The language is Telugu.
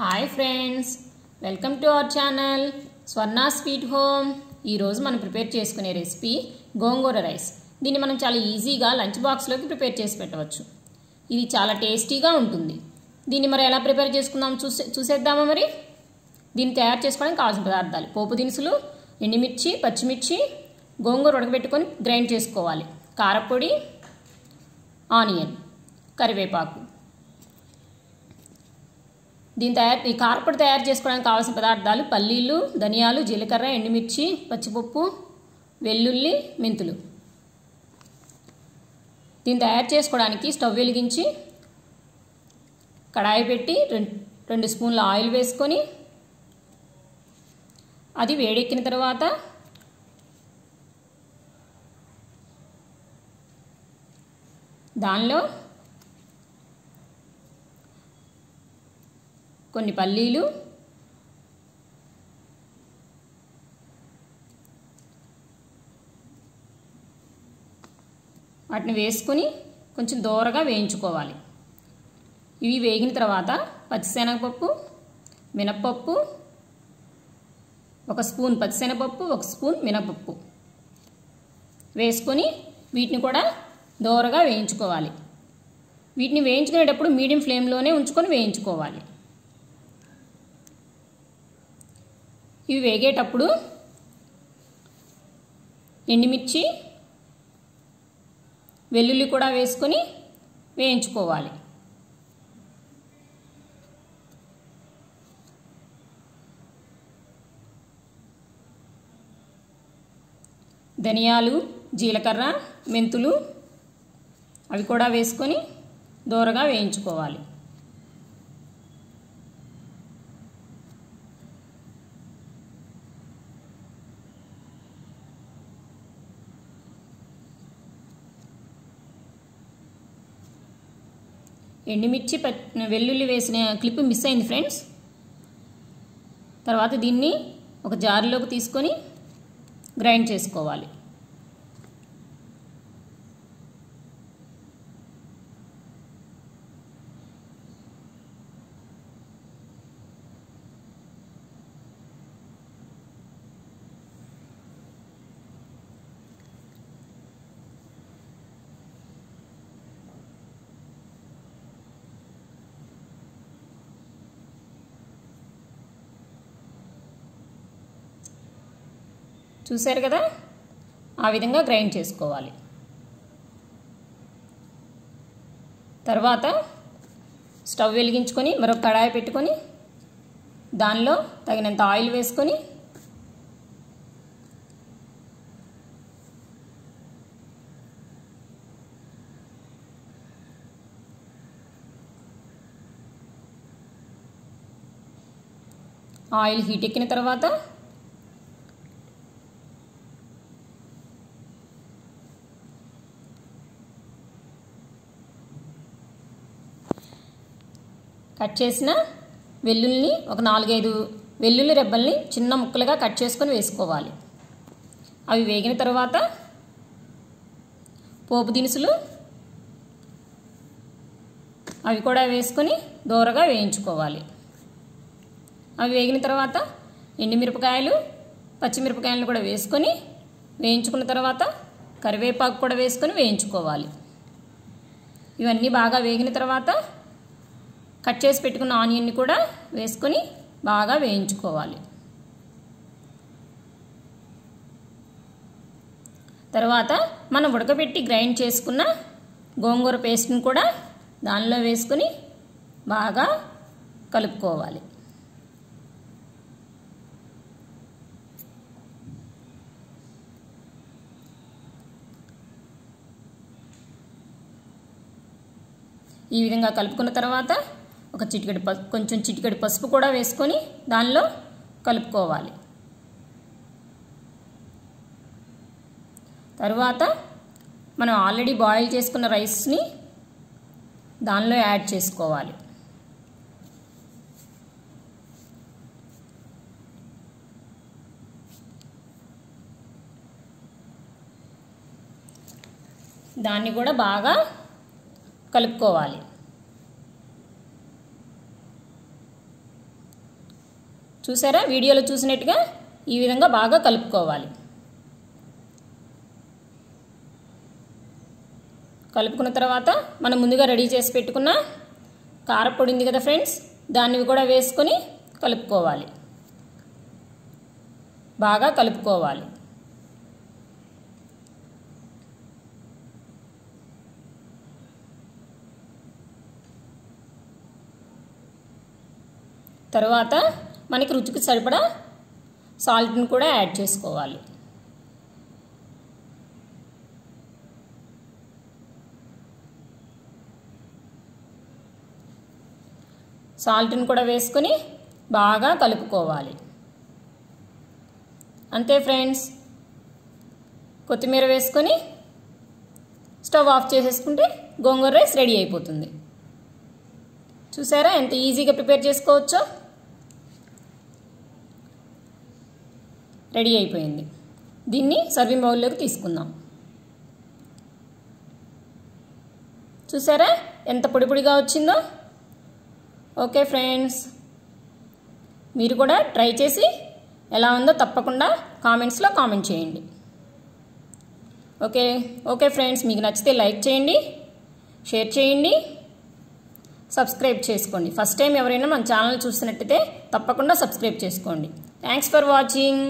Hi friends welcome to our channel Swarna sweet home ఈరోజు మనం ప్రిపేర్ చేసుకునే రెసిపీ గోంగూర రైస్. దీన్ని మనం చాలా ఈజీగా లంచ్ బాక్స్లోకి ప్రిపేర్ చేసి పెట్టవచ్చు. ఇది చాలా టేస్టీగా ఉంటుంది. దీన్ని మరి ఎలా ప్రిపేర్ చేసుకుందాం చూసే చూసేద్దామా మరి? దీన్ని తయారు చేసుకోవడానికి కావాల్సిన పదార్థాలు పోపు దినుసులు ఎండుమిర్చి పచ్చిమిర్చి గోంగూర ఉడకబెట్టుకొని గ్రైండ్ చేసుకోవాలి. కారపొడి ఆనియన్ కరివేపాకు. దీని తయారు ఈ కారపొడి తయారు చేసుకోవడానికి కావాల్సిన పదార్థాలు పల్లీలు ధనియాలు జీలకర్ర ఎండుమిర్చి పచ్చిపప్పు వెల్లుల్లి మెంతులు. దీన్ని తయారు చేసుకోవడానికి స్టవ్ వెలిగించి కడాయి పెట్టి రెండు రెండు స్పూన్ల ఆయిల్ వేసుకొని అది వేడెక్కిన తర్వాత దానిలో కొన్ని పల్లీలు. వాటిని వేసుకొని కొంచెం దూరగా వేయించుకోవాలి. ఇవి వేగిన తర్వాత పచ్చిశనగపప్పు మినప్పప్పు ఒక స్పూన్ పచ్చిశనగపప్పు ఒక స్పూన్ మినపప్పు వేసుకొని వీటిని కూడా దోరగా వేయించుకోవాలి. వీటిని వేయించుకునేటప్పుడు మీడియం ఫ్లేమ్లోనే ఉంచుకొని వేయించుకోవాలి. ఇవి వేగేటప్పుడు ఎండుమిర్చి వెల్లుల్లి కూడా వేసుకొని వేయించుకోవాలి. ధనియాలు జీలకర్ర మెంతులు అవి కూడా వేసుకొని దోరగా వేయించుకోవాలి. ఎండుమిర్చి వెల్లుల్లి వేసిన క్లిప్ మిస్ అయింది ఫ్రెండ్స్. తర్వాత దీన్ని ఒక జార్లోకి తీసుకొని గ్రైండ్ చేసుకోవాలి. చూశారు కదా? ఆ విధంగా గ్రైండ్ చేసుకోవాలి. తర్వాత స్టవ్ వెలిగించుకొని మరొక కడాయి పెట్టుకొని దానిలో తగినంత ఆయిల్ వేసుకొని ఆయిల్ హీట్ ఎక్కిన తర్వాత కట్ చేసిన వెల్లుల్ని ఒక నాలుగైదు వెల్లుల్లి రెబ్బల్ని చిన్న ముక్కలుగా కట్ చేసుకొని వేసుకోవాలి. అవి వేగిన తర్వాత పోపు దినుసులు అవి కూడా వేసుకొని దూరగా వేయించుకోవాలి. అవి వేగిన తర్వాత ఎండుమిరపకాయలు పచ్చిమిరపకాయలను కూడా వేసుకొని వేయించుకున్న తర్వాత కరివేపాకు కూడా వేసుకొని వేయించుకోవాలి. ఇవన్నీ బాగా వేగిన తర్వాత కట్ చేసి పెట్టుకున్న ఆనియన్ని కూడా వేసుకొని బాగా వేయించుకోవాలి. తర్వాత మనం ఉడకబెట్టి గ్రైండ్ చేసుకున్న గోంగూర పేస్ట్ని కూడా దానిలో వేసుకొని బాగా కలుపుకోవాలి. ఈ విధంగా కలుపుకున్న తర్వాత ఒక చిటికెడు పసుపు కొంచెం చిటికెడు పసుపు కూడా వేసుకొని దానిలో కలుపుకోవాలి. తరువాత మనం ఆల్రెడీ బాయిల్ చేసుకున్న రైస్ని దానిలో యాడ్ చేసుకోవాలి. దాన్ని కూడా బాగా కలుపుకోవాలి. చూసారా? వీడియోలో చూసినట్టుగా ఈ విధంగా బాగా కలుపుకోవాలి. కలుపుకున్న తర్వాత మనం ముందుగా రెడీ చేసి పెట్టుకున్న కారపొడి ఉంది కదా ఫ్రెండ్స్? దాన్ని కూడా వేసుకొని కలుపుకోవాలి. బాగా కలుపుకోవాలి. తర్వాత మనకి రుచికి సరిపడా సాల్ట్ని కూడా యాడ్ చేసుకోవాలి. సాల్ట్ని కూడా వేసుకొని బాగా కలుపుకోవాలి. అంతే ఫ్రెండ్స్. కొత్తిమీర వేసుకొని స్టవ్ ఆఫ్ చేసేసుకుంటే గోంగూర రైస్ రెడీ అయిపోతుంది. చూసారా ఎంత ఈజీగా ప్రిపేర్ చేసుకోవచ్చో? రెడీ అయిపోయింది. దీన్ని సర్వింగ్ బౌల్లోకి తీసుకుందాం. చూసారా? ఎంత పొడి పొడిగా వచ్చిందో? Okay friends. మీరు కూడా ట్రై చేసి ఎలా ఉందో తప్పకుండా కామెంట్స్లో కామెంట్ చేయండి. Okay okay friends. మీకు నచ్చితే లైక్ చేయండి షేర్ చేయండి సబ్స్క్రైబ్ చేసుకోండి. ఫస్ట్ టైం ఎవరైనా మన ఛానల్ చూసినట్టయితే తప్పకుండా సబ్స్క్రైబ్ చేసుకోండి. Thanks for watching.